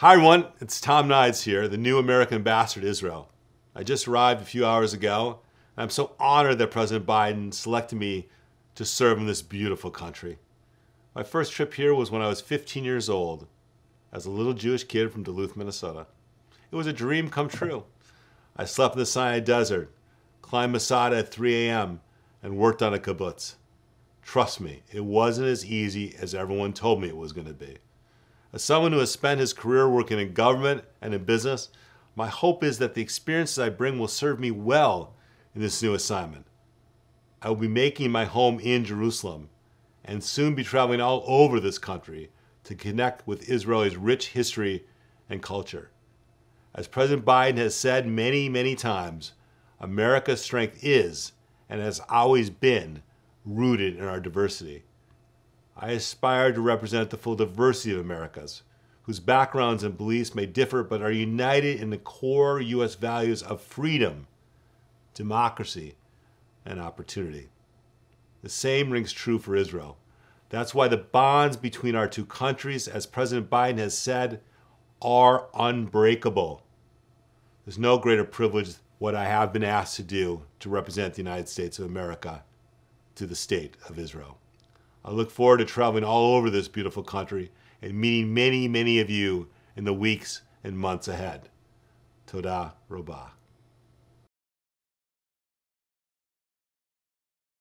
Hi everyone, it's Tom Nides here, the new American ambassador to Israel. I just arrived a few hours ago, and I'm so honored that President Biden selected me to serve in this beautiful country. My first trip here was when I was 15 years old, as a little Jewish kid from Duluth, Minnesota. It was a dream come true. I slept in the Sinai desert, climbed Masada at 3 a.m., and worked on a kibbutz. Trust me, it wasn't as easy as everyone told me it was going to be. As someone who has spent his career working in government and in business, my hope is that the experiences I bring will serve me well in this new assignment. I will be making my home in Jerusalem and soon be traveling all over this country to connect with Israel's rich history and culture. As President Biden has said many, many times, America's strength is and has always been rooted in our diversity. I aspire to represent the full diversity of Americas, whose backgrounds and beliefs may differ but are united in the core U.S. values of freedom, democracy, and opportunity. The same rings true for Israel. That's why the bonds between our two countries, as President Biden has said, are unbreakable. There's no greater privilege than what I have been asked to do to represent the United States of America to the state of Israel. I look forward to traveling all over this beautiful country and meeting many, many of you in the weeks and months ahead. Toda Robah.